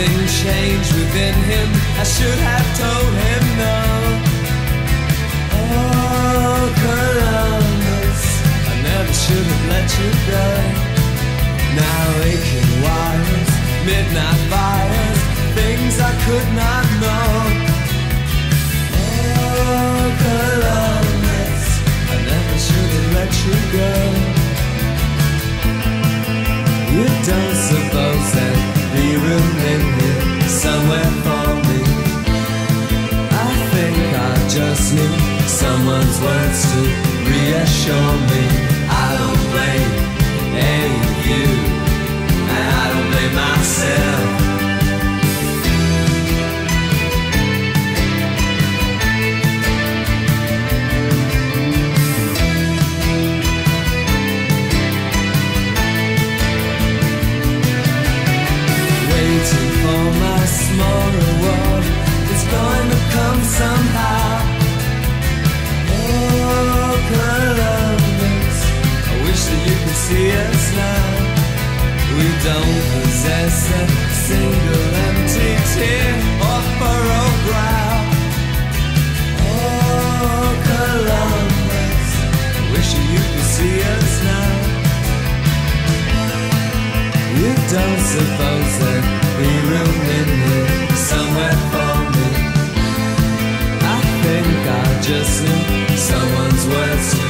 Something changed within him. I should have told him no. Oh, Columbus, I never should have let you go. Now aching wires, midnight fires, things I could not know. Oh, Columbus, I never should have let you go. You don't suppose someone's words to reassure me. I don't blame any of you, and I don't blame myself. waiting for my small reward. It's going to come somehow. See us now. We don't possess a single empty tear or furrowed brow. Oh, Columbus, I wish that you could see us now. You don't suppose there'd be room in here somewhere for me? I think I just need someone's words to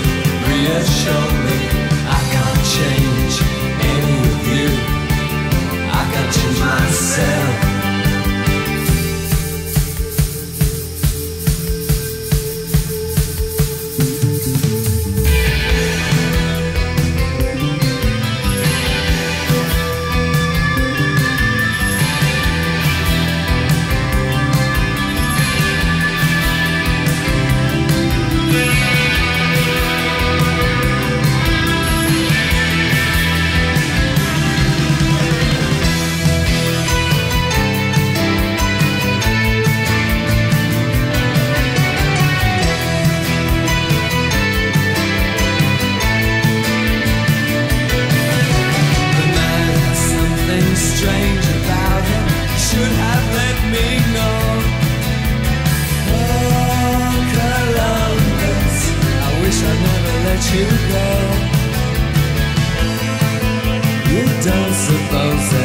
reassure me. You go. You don't suppose